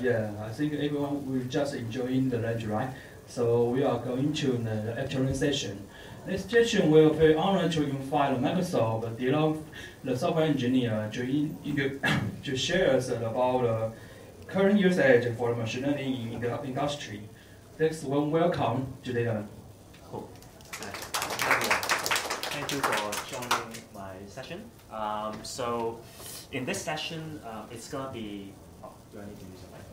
Yeah, I think everyone will just enjoying the lunch, right? So we are going to the afternoon session. This session will be honored to invite Microsoft, the, the software engineer, to, in, to share us about the current usage for machine learning in the industry. Thanks, warm welcome to the Cool. Thank you for joining my session. Um, so in this session, uh, it's going to be, oh, do I need to use a mic?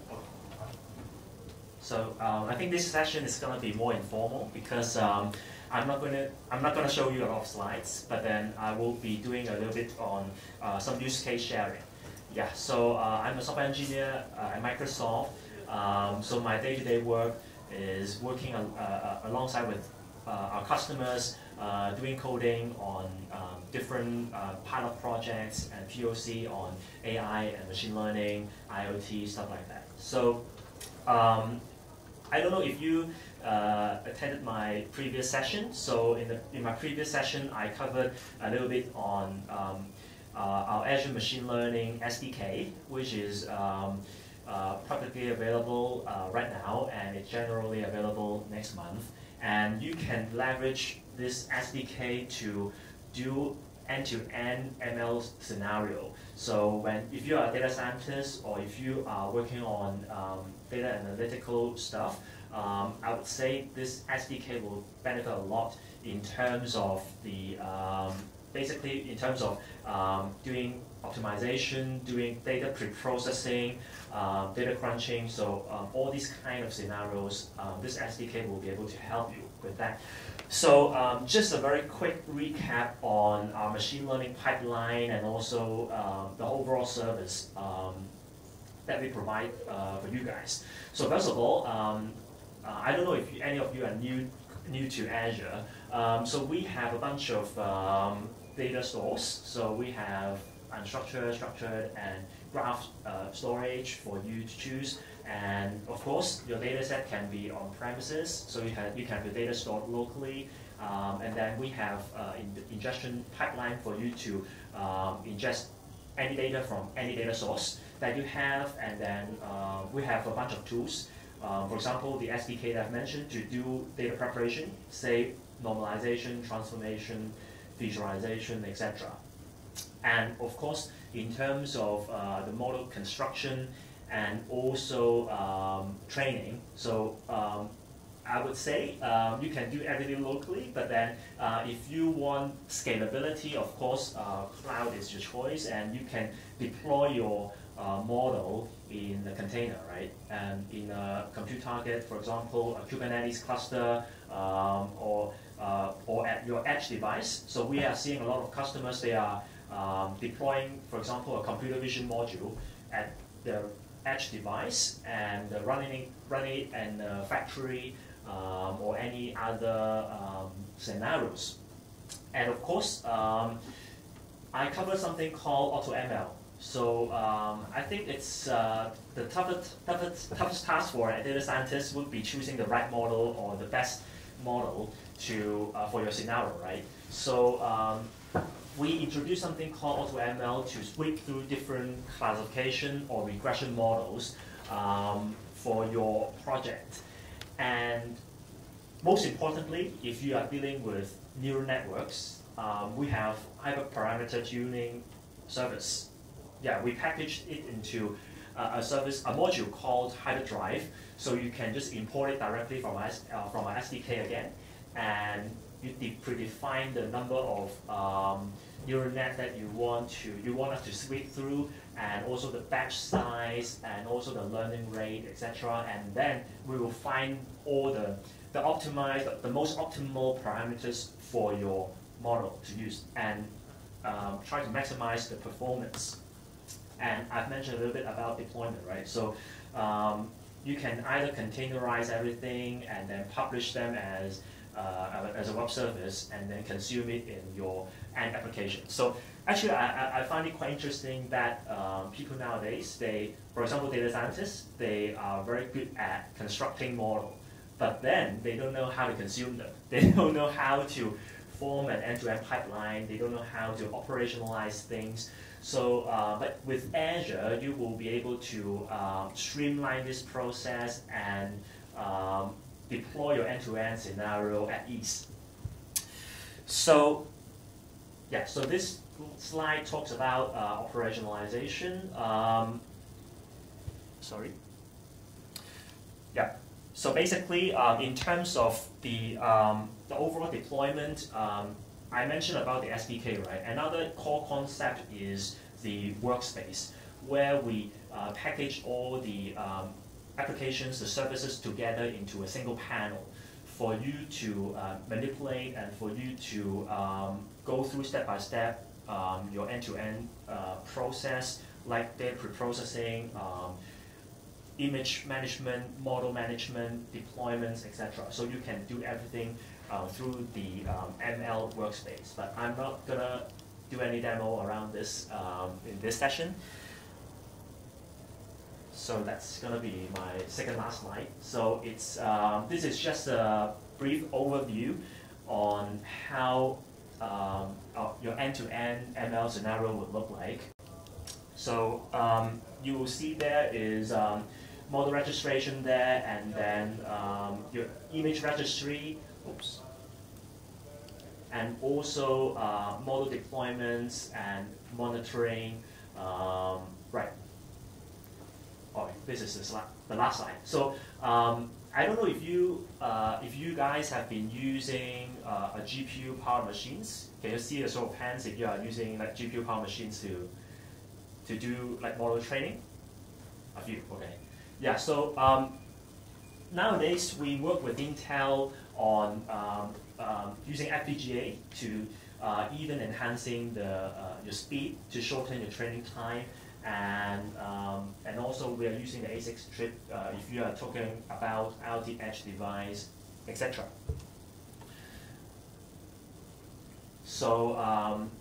So um, I think this session is going to be more informal because um, I'm not going to I'm not going to show you a lot of slides, but then I will be doing a little bit on uh, some use case sharing. Yeah, so uh, I'm a software engineer uh, at Microsoft. Um, so my day-to-day -day work is working uh, uh, alongside with uh, our customers, doing coding on um, different pilot projects and POC on AI and machine learning, IoT, stuff like that. So um, I don't know if you uh, attended my previous session. So in, the, in my previous session, I covered a little bit on um, uh, our Azure Machine Learning SDK, which is um, uh, publicly available uh, right now, and it's generally available next month. And you can leverage this SDK to do end-to-end -end ML scenario. So when if you are a data scientist or if you are working on um, data analytical stuff, um, I would say this SDK will benefit a lot in terms of the um, basically in terms of um, doing optimization, doing data pre-processing, um, data crunching. So um, all these kind of scenarios, this SDK will be able to help you with that. So um, just a very quick recap on our machine learning pipeline and also uh, the overall service um, that we provide uh, for you guys. So first of all, um, uh, I don't know if any of you are new new to Azure. Um, so we have a bunch of um, data stores. So we have unstructured, structured, and graph uh, storage for you to choose. And of course, your data set can be on premises, so you can, you can have your data stored locally. Um, and then we have uh, in ingestion pipeline for you to um, ingest any data from any data source that you have. And then uh, we have a bunch of tools. Um, for example, the SDK that I've mentioned to do data preparation, say normalization, transformation, visualization, etc. And of course, in terms of uh, the model construction and also um, training. So um, I would say um, you can do everything locally, but then uh, if you want scalability, of course, uh, cloud is your choice, and you can deploy your uh, model in the container, right? And in a compute target, for example, a Kubernetes cluster, um, or uh, or at your edge device. So we are seeing a lot of customers, they are um, deploying, for example, a computer vision module at the edge device and uh, running it, running it in a factory um, or any other um, scenarios. And of course, um, I covered something called AutoML. So um, I think it's uh, the toughest, toughest, toughest task for a data scientist would be choosing the right model or the best model to uh, for your scenario, right? So um, we introduced something called AutoML to sweep through different classification or regression models um, for your project. And most importantly, if you are dealing with neural networks, um, we have hyperparameter tuning service. Yeah, we packaged it into uh, a service, a module called Hyperdrive, so you can just import it directly from our, uh, from our SDK again, and you predefine the number of um, neural net that you want to you want us to sweep through, and also the batch size, and also the learning rate, etc. And then we will find all the the optimized, the most optimal parameters for your model to use, and um, try to maximize the performance. And I've mentioned a little bit about deployment, right? So um, you can either containerize everything and then publish them as uh, as a web service and then consume it in your end application. So actually, I, I find it quite interesting that um, people nowadays, they, for example, data scientists, they are very good at constructing model, but then they don't know how to consume them. They don't know how to form an end-to-end -end pipeline. They don't know how to operationalize things. So, uh, but with Azure, you will be able to uh, streamline this process and um, deploy your end-to-end scenario at ease. So, yeah, so this slide talks about uh, operationalization. Um, sorry. Yeah. So basically, um, in terms of the um, the overall deployment, um, I mentioned about the SDK, right? Another core concept is the workspace, where we uh, package all the um, applications, the services together into a single panel for you to uh, manipulate and for you to um, go through step by step um, your end-to-end uh, process like data preprocessing, um, image management, model management, deployments, etc. So you can do everything uh, through the um, ML workspace. But I'm not gonna do any demo around this um, in this session. So that's gonna be my second last slide. So it's um, this is just a brief overview on how um, your end-to-end -end ML scenario would look like. So um, you will see there is um, model registration there, and then um, your image registry, oops, and also uh, model deployments and monitoring. Um, right. This is the, last slide. So um, I don't know if you uh, if you guys have been using uh, a GPU power machines. Can you see a show of hands if you are using like GPU power machines to to do like model training? A few, okay. Yeah. So um, nowadays we work with Intel on um, um, using FPGA to uh, even enhancing the uh, your speed to shorten your training time and um, and also we are using the ASIC chip uh, if you are talking about IoT edge device, etc. So um,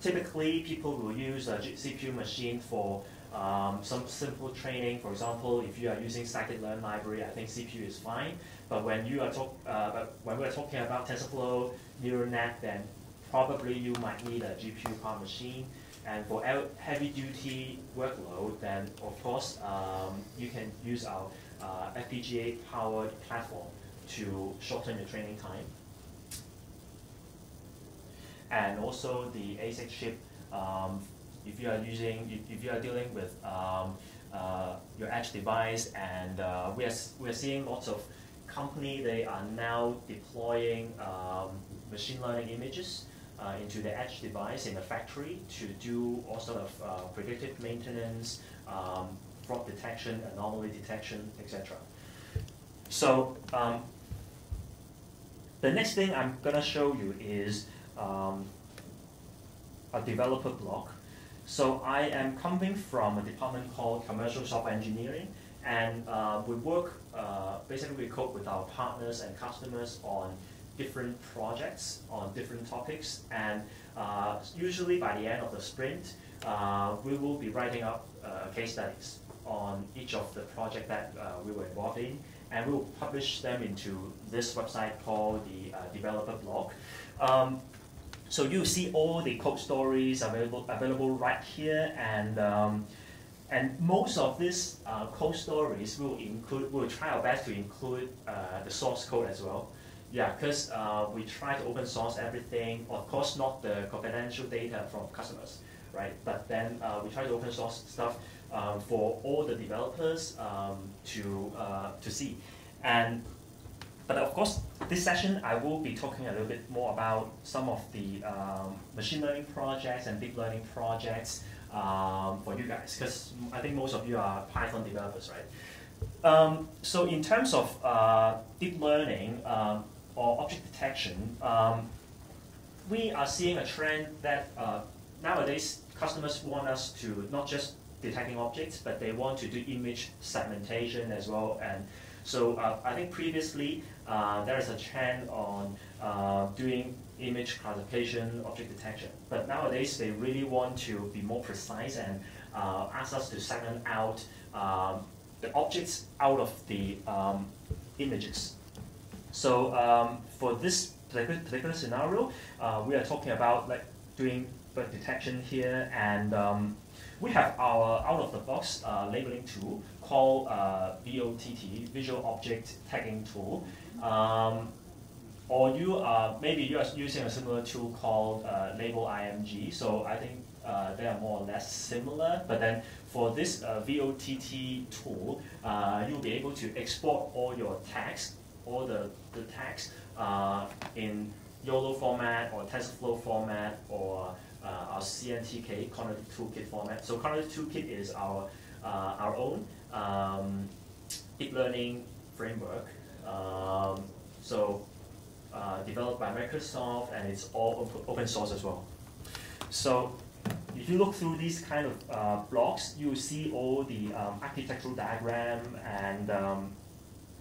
typically people will use a CPU machine for um, some simple training. For example, if you are using scikit-learn library, I think CPU is fine. But when you are talk, uh, but when we're talking about TensorFlow neural net, then probably you might need a GPU power machine. And for heavy duty workload, then of course um, you can use our uh, FPGA powered platform to shorten your training time. And also the ASIC chip, um, if you are using, if you are dealing with um, uh, your edge device, and uh, we are we are seeing lots of company they are now deploying um, machine learning images uh, into the edge device in the factory to do all sort of uh, predictive maintenance, um, fraud detection, anomaly detection, etc. So um, the next thing I'm going to show you is um, a developer blog. So I am coming from a department called Commercial Software Engineering, and uh, we work, uh, basically we code with our partners and customers on different projects on different topics, and uh, usually by the end of the sprint, uh, we will be writing up uh, case studies on each of the project that uh, we were involved in, and we will publish them into this website called the uh, developer blog. Um, so you see all the code stories available available right here, and um, and most of these uh, code stories will include. We'll try our best to include the source code as well. Yeah, because uh, we try to open source everything. Of course, not the confidential data from customers, right? But then uh, we try to open source stuff um, for all the developers um, to uh, to see. And but of course, this session I will be talking a little bit more about some of the um, machine learning projects and deep learning projects um, for you guys, because I think most of you are Python developers, right? Um, so in terms of uh, deep learning, um, or object detection, um, we are seeing a trend that uh, nowadays customers want us to not just detecting objects, but they want to do image segmentation as well. And so uh, I think previously uh, there is a trend on uh, doing image classification, object detection. But nowadays they really want to be more precise and uh, ask us to segment out um, the objects out of the um, images. So um, for this particular, scenario, uh, we are talking about like doing bird detection here, and um, we have our out-of-the-box uh, labeling tool called uh, VOTT, Visual Object Tagging Tool. Um, or you are maybe you are using a similar tool called uh, LabelImg. So I think uh, they are more or less similar. But then for this uh, VOTT tool, uh, you'll be able to export all your tags, all the, the text uh, in YOLO format or TensorFlow format or uh, our CNTK Cognitive Toolkit format. So Cognitive Toolkit is our our own um, deep learning framework. Um, so uh, developed by Microsoft and it's all open source as well. So if you look through these kind of uh, blogs, you see all the um, architectural diagram and um,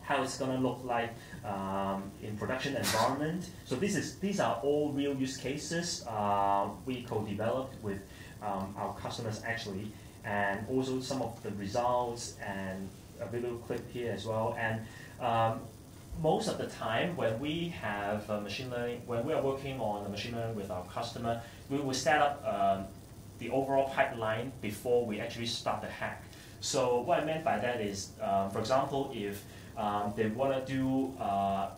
how it's going to look like um, in production environment. So this is these are all real use cases uh, we co-developed with um, our customers actually, and also some of the results and a video clip here as well. And um, most of the time when we have machine learning, when we are working on the machine learning with our customer, we will set up um, the overall pipeline before we actually start the hack. So what I meant by that is, um, for example, if um, they want to do uh,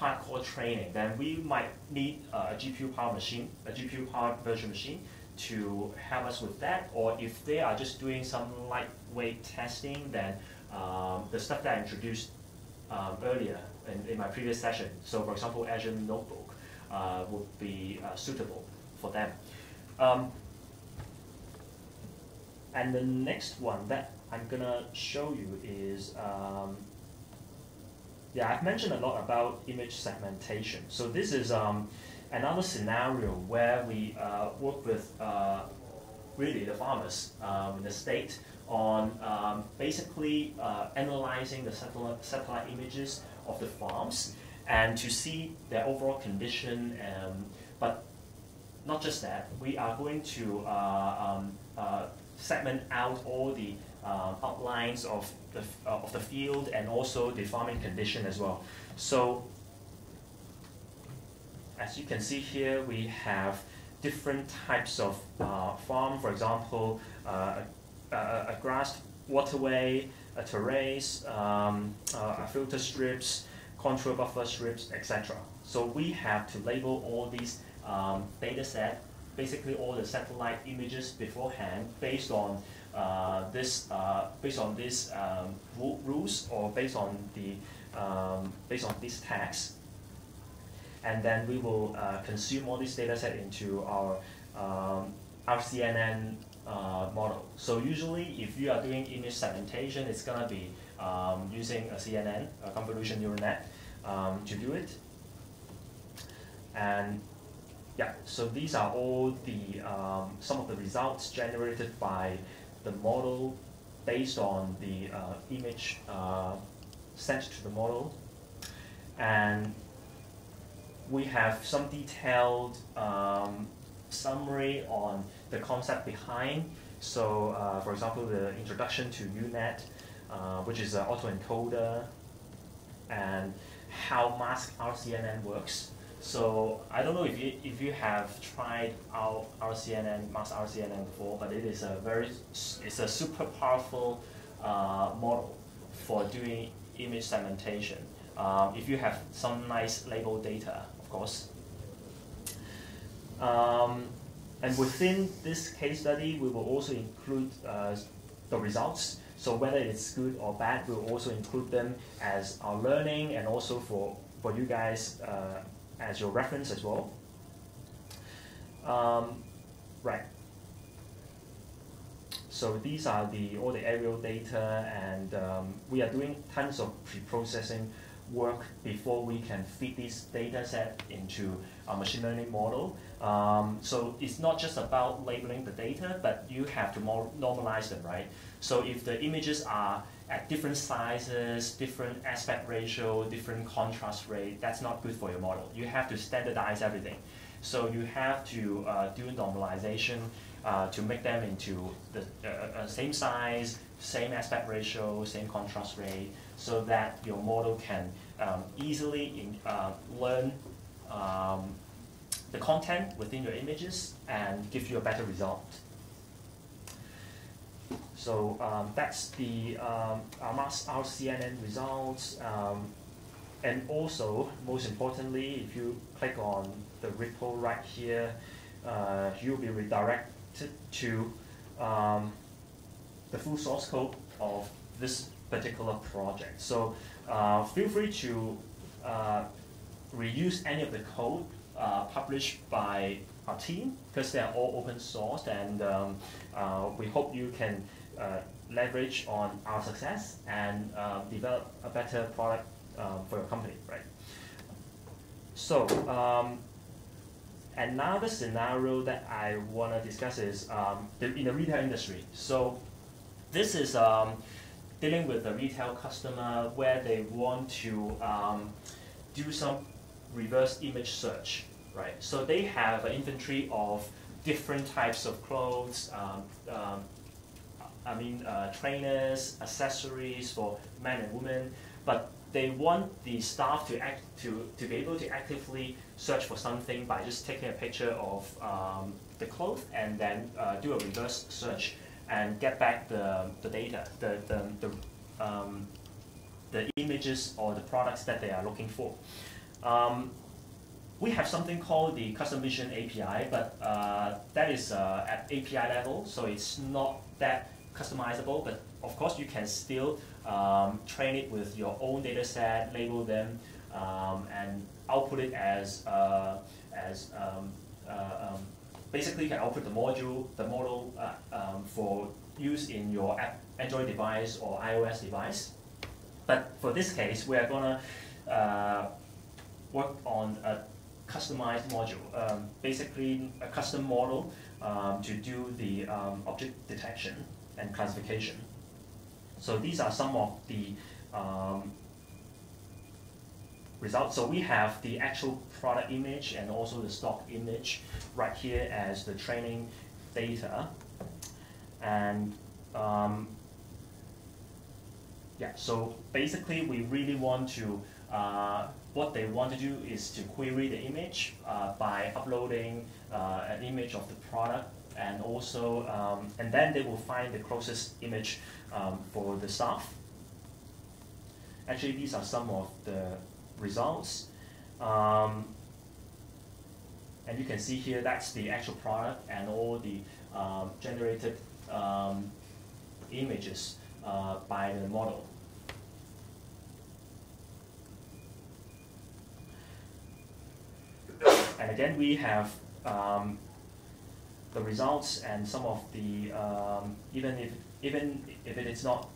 hardcore training, then we might need a GPU powered machine, a GPU powered virtual machine to help us with that. Or if they are just doing some lightweight testing, then um, the stuff that I introduced um, earlier in, in, my previous session. So for example, Azure Notebook uh, would be uh, suitable for them. Um, and the next one that I'm gonna show you is, um, yeah, I've mentioned a lot about image segmentation. So this is um, another scenario where we uh, work with uh, really the farmers um, in the state on um, basically uh, analyzing the satellite, satellite images of the farms and to see their overall condition. Um, but not just that, we are going to uh, um, uh, segment out all the uh, outlines of the, uh, of the field and also the farming condition as well. So as you can see here, we have different types of uh, farm. For example, uh, a, a, grass waterway, a terrace, um, uh, filter strips, control buffer strips, etc. So we have to label all these um, data set, basically all the satellite images beforehand based on uh, this, uh, based on these um, rules or based on the um, based on these tags. And then we will uh, consume all this data set into our um, RCNN uh, model. So usually if you are doing image segmentation, it's going to be um, using a CNN, a convolution neural net, um, to do it. And yeah, so these are all the um, some of the results generated by the model based on the uh, image uh, sent to the model. And we have some detailed um, summary on the concept behind. So, uh, for example, the introduction to UNet, uh, which is an autoencoder, and how mask RCNN works. So I don't know if you if you have tried our RCNN mask RCNN before, but it is a very it's a super powerful uh, model for doing image segmentation. Um, if you have some nice label data, of course. Um, and within this case study, we will also include uh, the results. So whether it's good or bad, we'll also include them as our learning and also for, for you guys uh, as your reference as well. Um, right. So these are the all the aerial data, and um, we are doing tons of pre-processing work before we can feed this data set into a machine learning model. Um, so it's not just about labeling the data, but you have to more normalize them, right? So if the images are at different sizes, different aspect ratio, different contrast rate, that's not good for your model. You have to standardize everything. So you have to uh, do normalization uh, to make them into the uh, uh same size, same aspect ratio, same contrast rate, so that your model can um, easily in, uh, learn um, the content within your images and give you a better result. So um, that's the um, our, CNN results. Um, and also, most importantly, if you click on the repo right here, uh, you'll be redirected to um, the full source code of this particular project. So uh, feel free to uh, reuse any of the code uh, published by our team because they are all open source and um, uh, we hope you can uh, leverage on our success and uh, develop a better product for your company, right? So, um, another scenario that I want to discuss is um, the, in the retail industry. So, this is um, dealing with a retail customer where they want to um, do some reverse image search, right? So they have an inventory of different types of clothes, um, um, I mean uh, trainers, accessories for men and women, but they want the staff to act to, to be able to actively search for something by just taking a picture of um, the clothes and then uh, do a reverse search and get back the, the data, the, the, the, um, the images or the products that they are looking for. We have something called the custom vision API, but uh, that is uh, at API level, so it's not that customizable, but of course you can still um, train it with your own data set, label them, um, and output it as, uh, as um, uh, um, basically you can output the module, the model uh, um, for use in your Android device or iOS device. But for this case, we are going to uh, work on a customized module, um, basically a custom model um, to do the um, object detection and classification. So these are some of the um, results. So we have the actual product image and also the stock image right here as the training data. And um, yeah, so basically we really want to uh, what they want to do is to query the image uh, by uploading uh, an image of the product and also, um, and then they will find the closest image um, for the staff. Actually, these are some of the results. Um, and you can see here that's the actual product and all the um, generated um, images uh, by the model. And we have um, the results and some of the, um, even if even if it is not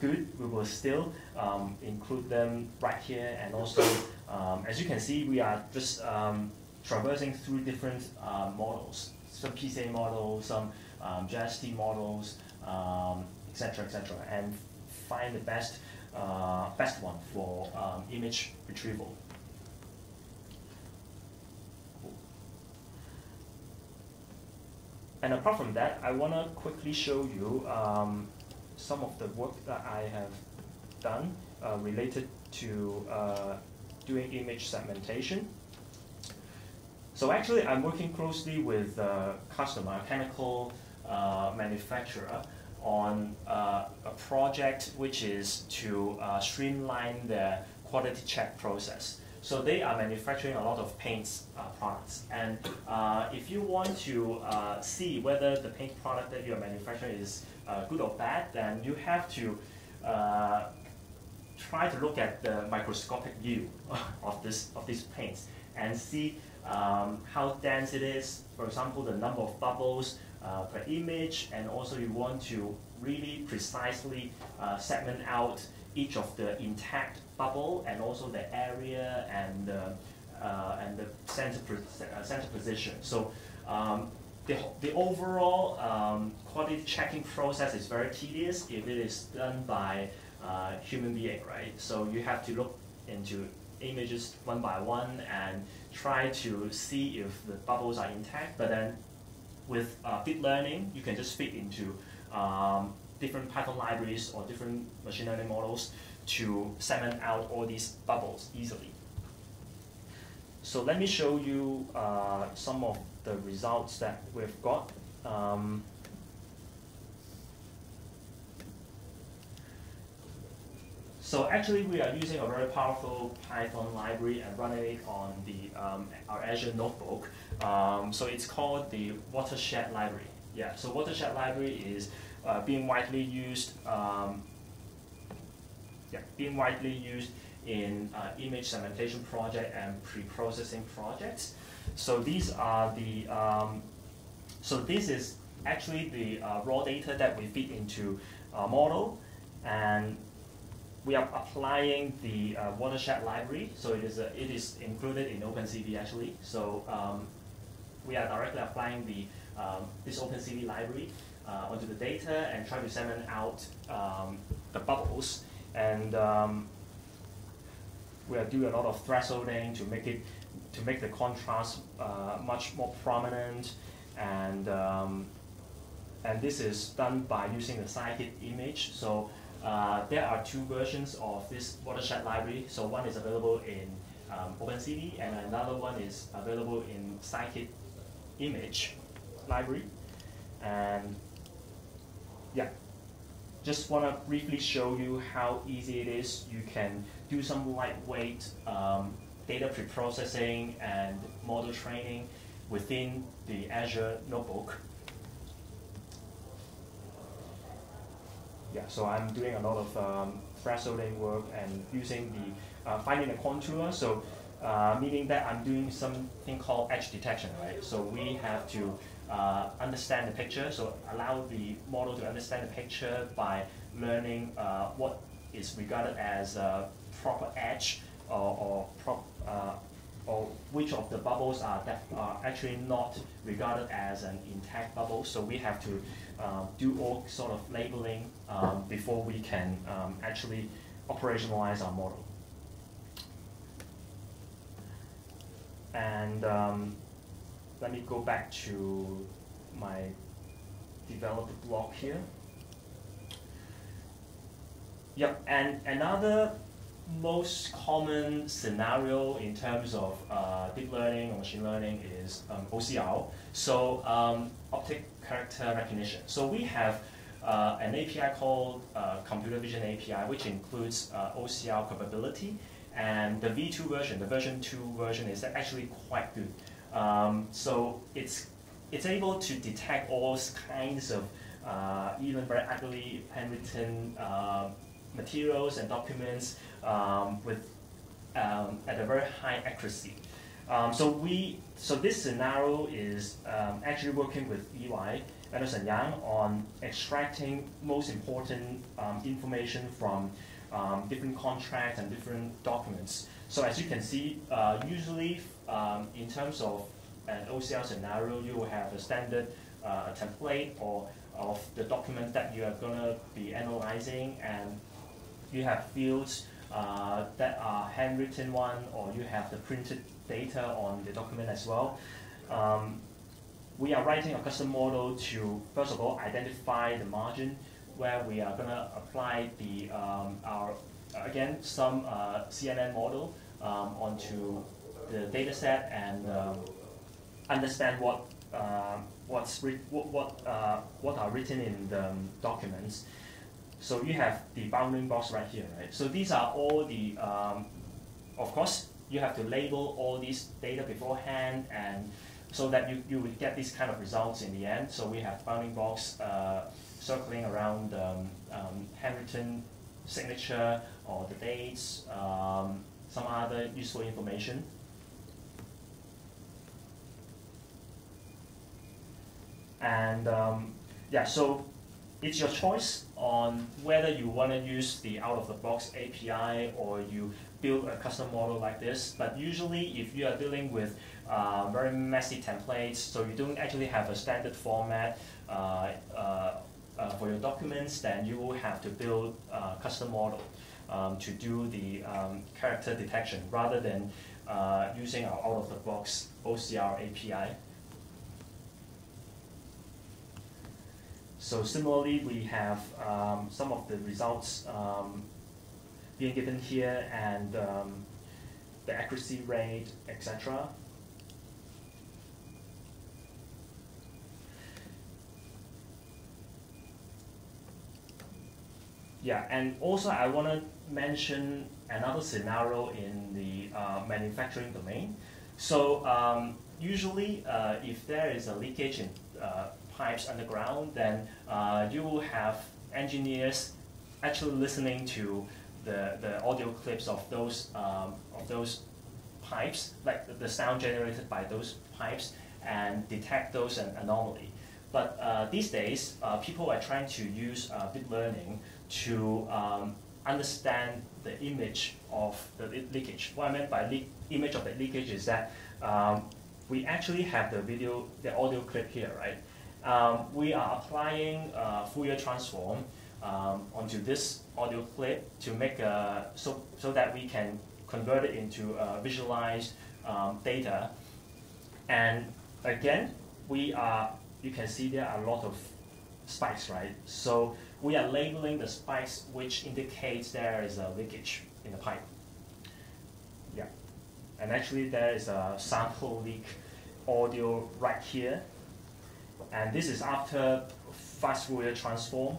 good, we will still um, include them right here. And also, um, as you can see, we are just um, traversing through different uh, models, some PCA models, some um, JST models, etc., etc., and find the best uh, best one for image retrieval. And apart from that, I want to quickly show you um, some of the work that I have done uh, related to uh, doing image segmentation. So actually, I'm working closely with a customer, a chemical uh, manufacturer, on uh, a project which is to uh, streamline the quality check process. So they are manufacturing a lot of paints uh, products. And uh, if you want to uh, see whether the paint product that you are manufacturing is uh, good or bad, then you have to uh, try to look at the microscopic view of this of these paints and see um, how dense it is. For example, the number of bubbles uh, per image, and also you want to really precisely segment out each of the intact bubble and also the area and the, uh, and the center, uh, center position. So um, the, the overall um, quality checking process is very tedious if it is done by uh, human being, right? So you have to look into images one by one and try to see if the bubbles are intact. But then with uh, deep learning, you can just fit into um, different Python libraries or different machine learning models to segment out all these bubbles easily. so let me show you uh, some of the results that we've got. Um, So actually, we are using a very powerful Python library and running it on the um, our Azure notebook. Um, so it's called the Watershed library. Yeah. So Watershed library is uh, being widely used. Um, yeah, being widely used in uh, image segmentation project and pre-processing projects. So these are the um, so this is actually the uh, raw data that we feed into model and we are applying the uh, watershed library, so it is, a, it is included in OpenCV actually. So um, we are directly applying the, um, this OpenCV library uh, onto the data and try to segment out um, the bubbles. And um, we are doing a lot of thresholding to make it to make the contrast uh, much more prominent and um, and this is done by using the scikit image. So uh, there are two versions of this watershed library. So one is available in um, OpenCV and another one is available in Scikit image library. And yeah, just want to briefly show you how easy it is. You can do some lightweight um, data preprocessing and model training within the Azure Notebook. yeah, so I'm doing a lot of um, thresholding work and using the uh, finding the contour. So uh, meaning that I'm doing something called edge detection, right? So we have to uh, understand the picture, so allow the model to understand the picture by learning uh, what is regarded as a proper edge or, or prop, uh, or which of the bubbles are, are actually not regarded as an intact bubble. So we have to uh, do all sort of labeling um, before we can um, actually operationalize our model. And um, let me go back to my developer blog here. Yep, and another most common scenario in terms of uh, deep learning or machine learning is um, OCR. So um, optic character recognition. So we have uh, an API called uh, Computer Vision API, which includes uh, OCR capability. And the V2 version, the version 2 version is actually quite good. Um, so it's, it's able to detect all kinds of uh, even very ugly handwritten uh, materials and documents um, with um, at a very high accuracy. Um, so we so this scenario is um, actually working with EY Ernst and Young on extracting most important um, information from different contracts and different documents. So as you can see, uh, usually in terms of an OCR scenario, you will have a standard uh, template or of the document that you are going to be analyzing and you have fields uh, that are handwritten one or you have the printed data on the document as well. Um, we are writing a custom model to, first of all, identify the margin where we are going to apply the um, our again some uh, CNN model um, onto the data set and um, understand what uh, what's what what, uh, what are written in the um, documents so you have the bounding box right here, right? So these are all the, um, of course, you have to label all these data beforehand and so that you, you would get these kind of results in the end. So we have bounding box uh, circling around um, um, handwritten signature or the dates, um, some other useful information. And um, yeah, so it's your choice on whether you want to use the out-of-the-box API or you build a custom model like this. But usually, if you are dealing with uh, very messy templates, so you don't actually have a standard format uh, uh, uh for your documents, then you will have to build a custom model um, to do the um, character detection rather than uh, using our out-of-the-box OCR API. So similarly, we have um, some of the results um, being given here, and um, the accuracy rate, etc. Yeah, and also I want to mention another scenario in the uh, manufacturing domain. So um, usually uh, if there is a leakage in uh, pipes underground, then uh, you will have engineers actually listening to the, the audio clips of those, um, of those pipes, like the sound generated by those pipes, and detect those an anomaly. But uh, these days, uh, people are trying to use uh, deep learning to um, understand the image of the leakage. What I meant by le image of the leakage is that um, we actually have the video, the audio clip here, right? Um, we are applying uh, Fourier transform um, onto this audio clip to make a, so, so that we can convert it into uh, visualized um, data. And again, we are, you can see there are a lot of spikes, right? So we are labeling the spikes which indicates there is a leakage in the pipe. Yeah. And actually there is a sample leak audio right here. And this is after fast Fourier transform.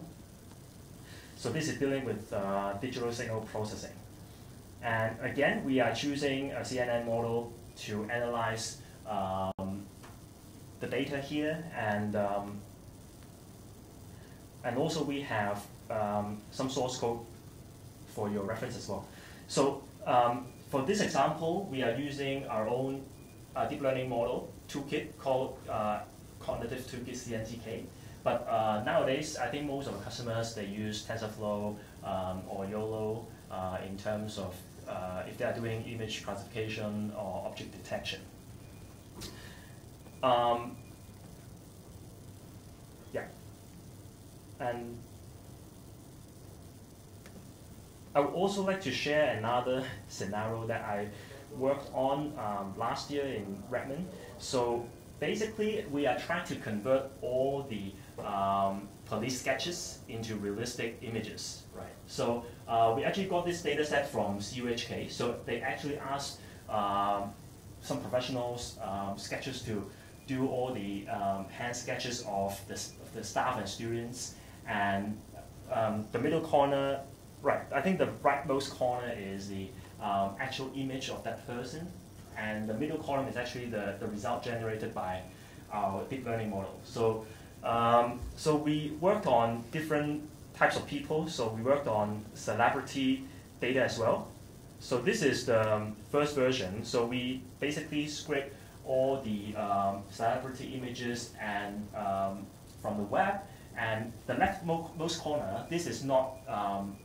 So this is dealing with uh, digital signal processing. And again, we are choosing a CNN model to analyze um, the data here and um, and also we have um, some source code for your reference as well. So um, for this example, we are using our own uh, deep learning model toolkit called uh, Cognitive Toolkit CNTK. But uh, nowadays, I think most of the customers, they use TensorFlow um, or YOLO uh, in terms of uh, if they are doing image classification or object detection. Um, yeah. And I would also like to share another scenario that I worked on um, last year in Redmond. So basically, we are trying to convert all the um, police sketches into realistic images, right? So uh, we actually got this data set from CUHK. So they actually asked um, some professionals, um, sketches to do all the um, hand sketches of the, of the staff and students. And um, the middle corner, right, I think the rightmost corner is the um, actual image of that person. And the middle column is actually the, the result generated by our deep learning model. So, um, so we worked on different types of people. So we worked on celebrity data as well. So this is the um, first version. So we basically scrape all the um, celebrity images and um, from the web. And the leftmost corner, this is not um,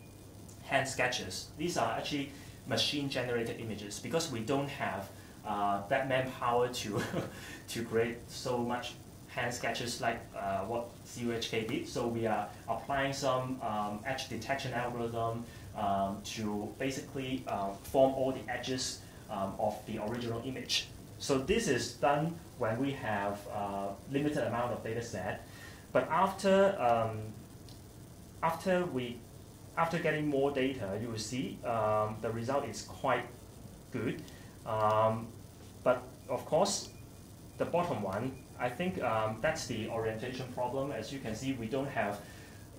hand sketches. These are actually machine-generated images because we don't have uh, that manpower to to create so much hand sketches like uh, what CUHK did. So we are applying some um, edge detection algorithm um, to basically uh, form all the edges um, of the original image. So this is done when we have uh, limited amount of data set. But after, um, after, we, after getting more data, you will see um, the result is quite good. Um, but of course, the bottom one, I think um, that's the orientation problem. As you can see, we don't have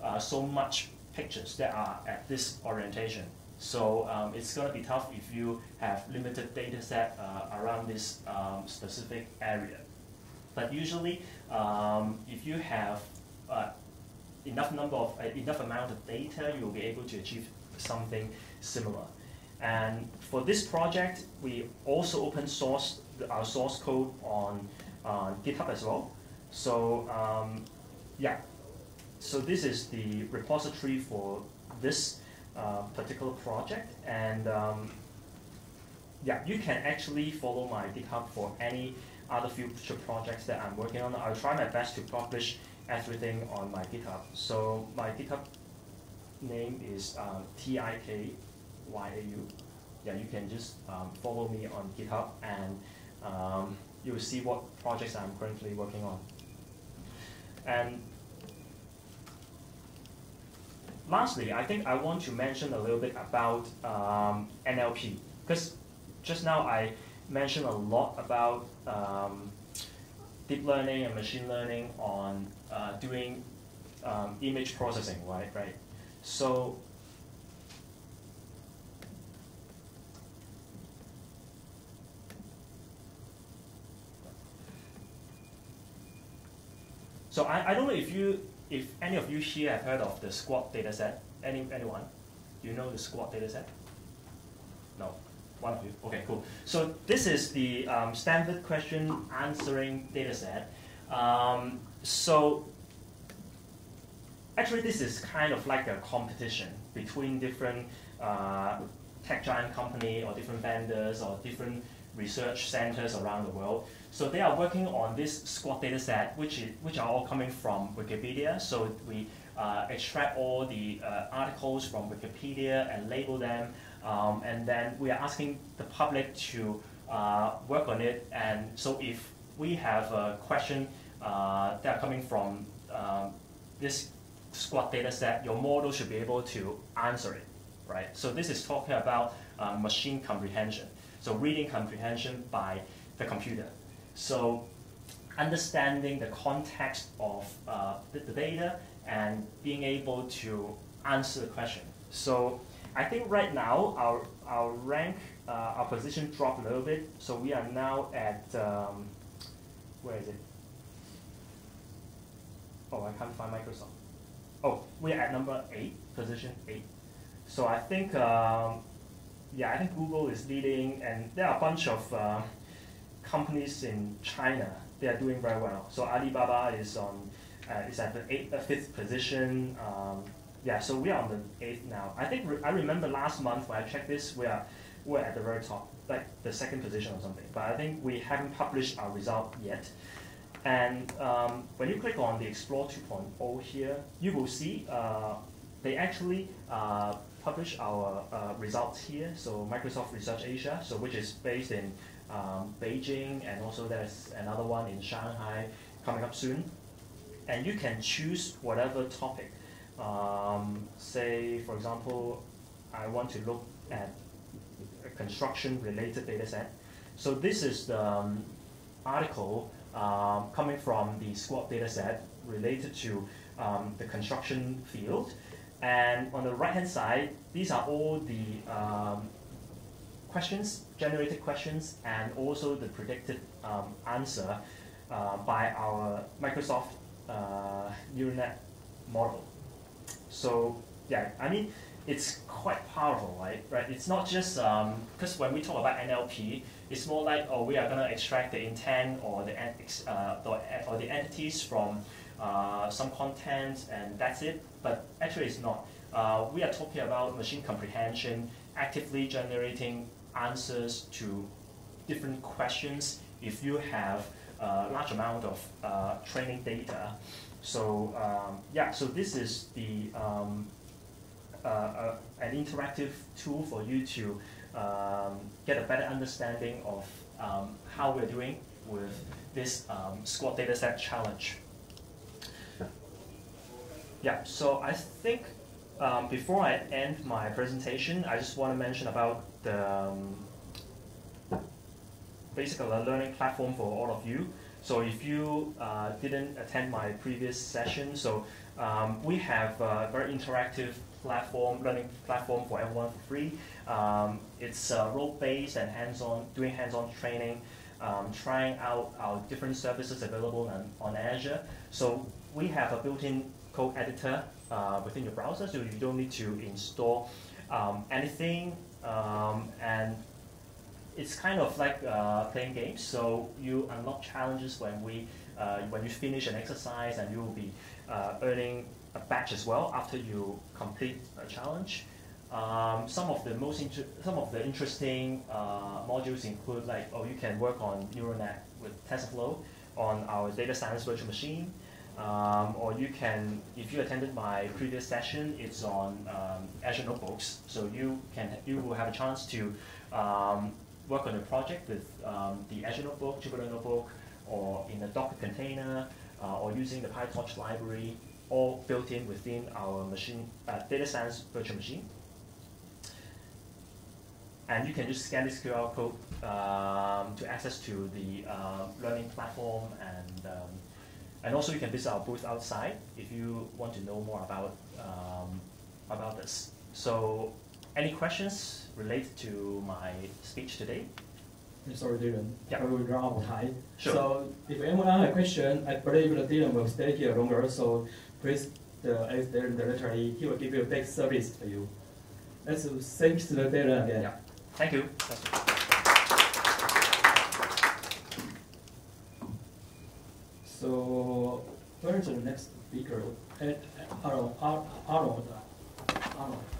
uh, so much pictures that are at this orientation. So um, it's going to be tough if you have limited data set uh, around this um, specific area. But usually, um, if you have uh, enough number of uh, enough amount of data, you'll be able to achieve something similar. And for this project, we also open source our source code on uh, GitHub as well. So um, yeah, so this is the repository for this uh, particular project. And um, yeah, you can actually follow my GitHub for any other future projects that I'm working on. I'll try my best to publish everything on my GitHub. So my GitHub name is uh, T-I-K-Y-A-U. Yeah, you can just um, follow me on GitHub and um, you'll see what projects I'm currently working on. And lastly, I think I want to mention a little bit about um, NLP because just now I mentioned a lot about um, deep learning and machine learning on uh, doing um, image processing, right? Right. So So I, I don't know if you if any of you here have heard of the SQuAD dataset. Any anyone? Do you know the SQuAD dataset? No. One of you. Okay, cool. So this is the um, standard question answering dataset. Um, so actually this is kind of like a competition between different uh, tech giant company or different vendors or different research centers around the world. So they are working on this SQuAD data set, which, is, which are all coming from Wikipedia. So we uh, extract all the uh, articles from Wikipedia and label them. Um, and then we are asking the public to uh, work on it. And so if we have a question uh, that are coming from um, this SQuAD data set, your model should be able to answer it, right? So this is talking about uh, machine comprehension. So reading comprehension by the computer. So understanding the context of uh, the, the, data and being able to answer the question. So I think right now our, our rank, uh, our position dropped a little bit. So we are now at, um, where is it? Oh, I can't find Microsoft. Oh, we're at number eight, position eight. So I think um, yeah, I think Google is leading, and there are a bunch of uh, companies in China. They are doing very well. So Alibaba is on uh, is at the eighth, uh, fifth position. Um, yeah, so we are on the eighth now. I think re I remember last month when I checked this, we are we're at the very top, like the second position or something. But I think we haven't published our result yet. And um, when you click on the Explore 2.0 here, you will see uh, they actually uh, publish our uh, results here. So Microsoft Research Asia, so which is based in um, Beijing, and also there's another one in Shanghai coming up soon. And you can choose whatever topic. Um, say, for example, I want to look at a construction-related data set. So this is the um, article um, coming from the SQuAD data set related to um, the construction field. And on the right-hand side, these are all the um, questions, generated questions, and also the predicted um, answer uh, by our Microsoft uh, neural net model. So yeah, I mean, it's quite powerful, right? Right? It's not just because um, when we talk about NLP, it's more like oh, we are gonna extract the intent or the uh, or the entities from uh, some content and that's it. But actually, it's not. Uh, we are talking about machine comprehension, actively generating answers to different questions if you have a large amount of uh, training data. So um, yeah, so this is the um, uh, uh, an interactive tool for you to um, get a better understanding of um, how we're doing with this um, SQuAD dataset challenge. Yeah, so I think um, before I end my presentation, I just want to mention about the um, basically a learning platform for all of you. So if you uh, didn't attend my previous session, so um, we have a very interactive platform, learning platform for everyone for free. Um, it's uh, role-based and hands-on, doing hands-on training, um, trying out our different services available on, on Azure. So we have a built-in code editor uh, within your browser, so you don't need to install um, anything. Um, and it's kind of like uh, playing games. So you unlock challenges when we uh, when you finish an exercise, and you will be uh, earning a badge as well after you complete a challenge. Um, some of the most some of the interesting uh, modules include like oh you can work on neural net with TensorFlow on our data science virtual machine. Um, or you can, if you attended my previous session, it's on um, Azure Notebooks. So you can, you will have a chance to um, work on a project with um, the Azure Notebook, Jupyter Notebook, or in a Docker container, uh, or using the PyTorch library, all built in within our machine uh, data science virtual machine. and you can just scan this QR code um, to access to the uh, learning platform and um, and also you can visit our booth outside if you want to know more about um, about this. So any questions related to my speech today? Sorry, Delon. Yeah. I will run out of time. Sure. So if anyone has a question, I believe that Delon will stay here longer. So please the ask Delon directly. He will give you a back service for you. Let's thank the Delon again. Yeah. Thank you. So where's the next speaker? Eh, eh, Ed, Arnold, Arnold, Arnold.